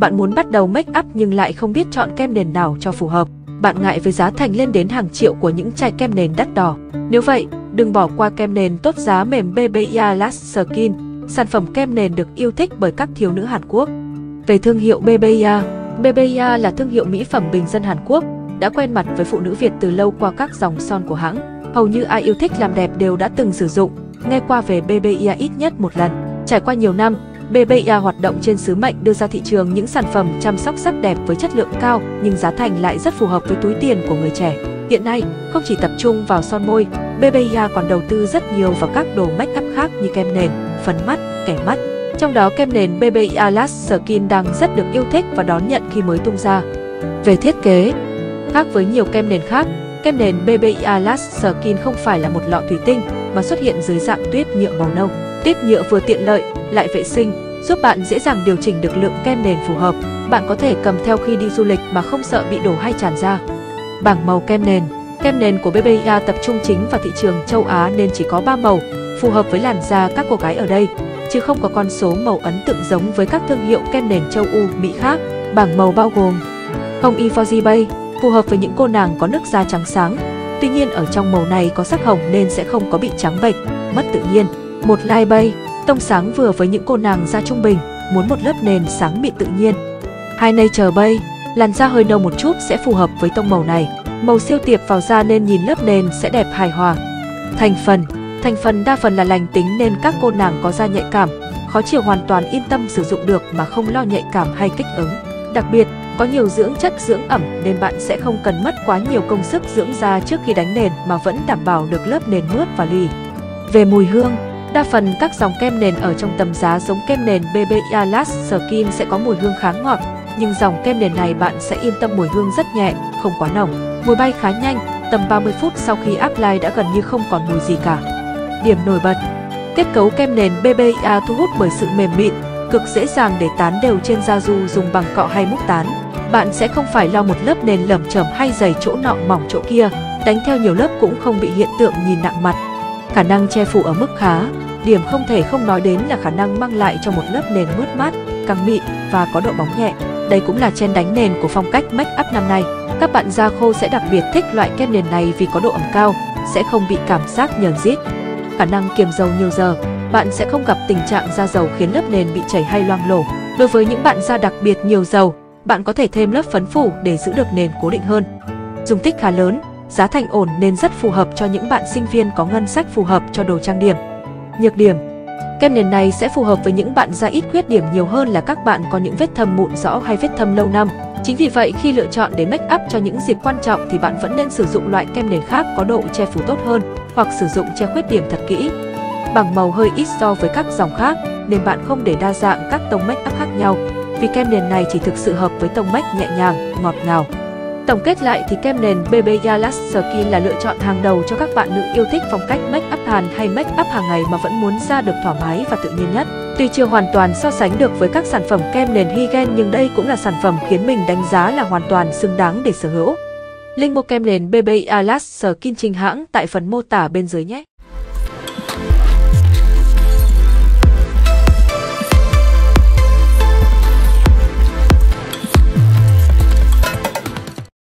Bạn muốn bắt đầu make up nhưng lại không biết chọn kem nền nào cho phù hợp. Bạn ngại với giá thành lên đến hàng triệu của những chai kem nền đắt đỏ. Nếu vậy, đừng bỏ qua kem nền tốt giá mềm BBA Last Skin, sản phẩm kem nền được yêu thích bởi các thiếu nữ Hàn Quốc. Về thương hiệu BBA, BBA là thương hiệu mỹ phẩm bình dân Hàn Quốc, đã quen mặt với phụ nữ Việt từ lâu qua các dòng son của hãng. Hầu như ai yêu thích làm đẹp đều đã từng sử dụng, nghe qua về BBA ít nhất một lần. Trải qua nhiều năm, BBA hoạt động trên sứ mệnh đưa ra thị trường những sản phẩm chăm sóc sắc đẹp với chất lượng cao nhưng giá thành lại rất phù hợp với túi tiền của người trẻ. Hiện nay, không chỉ tập trung vào son môi, BBA còn đầu tư rất nhiều vào các đồ make up khác như kem nền, phấn mắt, kẻ mắt. Trong đó kem nền BBA Last Skin đang rất được yêu thích và đón nhận khi mới tung ra. Về thiết kế, khác với nhiều kem nền khác, kem nền BBA Last Skin không phải là một lọ thủy tinh mà xuất hiện dưới dạng tuyết nhựa màu nâu. Tuyết nhựa vừa tiện lợi, lại vệ sinh, giúp bạn dễ dàng điều chỉnh được lượng kem nền phù hợp. Bạn có thể cầm theo khi đi du lịch mà không sợ bị đổ hay tràn ra. Bảng màu kem nền Kem nền của BBA tập trung chính vào thị trường châu Á nên chỉ có 3 màu, phù hợp với làn da các cô gái ở đây, chứ không có con số màu ấn tượng giống với các thương hiệu kem nền châu Âu, Mỹ khác. Bảng màu bao gồm Hồng Efozy Bay, phù hợp với những cô nàng có nước da trắng sáng. Tuy nhiên ở trong màu này có sắc hồng nên sẽ không có bị trắng bệch, mất tự nhiên. Một lai Bay, tông sáng vừa với những cô nàng da trung bình, muốn một lớp nền sáng mịn tự nhiên. Hai Nature Bay, làn da hơi nâu một chút sẽ phù hợp với tông màu này. Màu siêu tiệp vào da nên nhìn lớp nền sẽ đẹp hài hòa. Thành phần Thành phần đa phần là lành tính nên các cô nàng có da nhạy cảm, khó chịu hoàn toàn yên tâm sử dụng được mà không lo nhạy cảm hay kích ứng. Đặc biệt, có nhiều dưỡng chất dưỡng ẩm nên bạn sẽ không cần mất quá nhiều công sức dưỡng da trước khi đánh nền mà vẫn đảm bảo được lớp nền mướt và lì. Về mùi hương, đa phần các dòng kem nền ở trong tầm giá giống kem nền BB Last Skin sẽ có mùi hương khá ngọt, nhưng dòng kem nền này bạn sẽ yên tâm mùi hương rất nhẹ, không quá nồng. Mùi bay khá nhanh, tầm 30 phút sau khi apply đã gần như không còn mùi gì cả. Điểm nổi bật Kết cấu kem nền BBA thu hút bởi sự mềm mịn, cực dễ dàng để tán đều trên da du dùng bằng cọ hay múc tán. Bạn sẽ không phải lo một lớp nền lởm chởm hay dày chỗ nọ mỏng chỗ kia, đánh theo nhiều lớp cũng không bị hiện tượng nhìn nặng mặt. Khả năng che phủ ở mức khá, điểm không thể không nói đến là khả năng mang lại cho một lớp nền mướt mát, căng mịn và có độ bóng nhẹ. Đây cũng là chen đánh nền của phong cách make up năm nay. Các bạn da khô sẽ đặc biệt thích loại kem nền này vì có độ ẩm cao, sẽ không bị cảm giác nhờn rít. Khả năng kiềm dầu nhiều giờ, bạn sẽ không gặp tình trạng da dầu khiến lớp nền bị chảy hay loang lổ. Đối với những bạn da đặc biệt nhiều dầu, bạn có thể thêm lớp phấn phủ để giữ được nền cố định hơn. Dung tích khá lớn, giá thành ổn nên rất phù hợp cho những bạn sinh viên có ngân sách phù hợp cho đồ trang điểm. Nhược điểm Kem nền này sẽ phù hợp với những bạn da ít khuyết điểm nhiều hơn là các bạn có những vết thâm mụn rõ hay vết thâm lâu năm. Chính vì vậy khi lựa chọn để make up cho những dịp quan trọng thì bạn vẫn nên sử dụng loại kem nền khác có độ che phủ tốt hơn hoặc sử dụng che khuyết điểm thật kỹ. Bằng màu hơi ít so với các dòng khác nên bạn không để đa dạng các tông make up khác nhau vì kem nền này chỉ thực sự hợp với tông make nhẹ nhàng, ngọt ngào. Tổng kết lại thì kem nền BB Yalas Skin là lựa chọn hàng đầu cho các bạn nữ yêu thích phong cách make up Hàn hay make up hàng ngày mà vẫn muốn da được thoải mái và tự nhiên nhất. Tuy chưa hoàn toàn so sánh được với các sản phẩm kem nền Hygen nhưng đây cũng là sản phẩm khiến mình đánh giá là hoàn toàn xứng đáng để sở hữu. Link mua kem nền BB Yalas Skin chính hãng tại phần mô tả bên dưới nhé.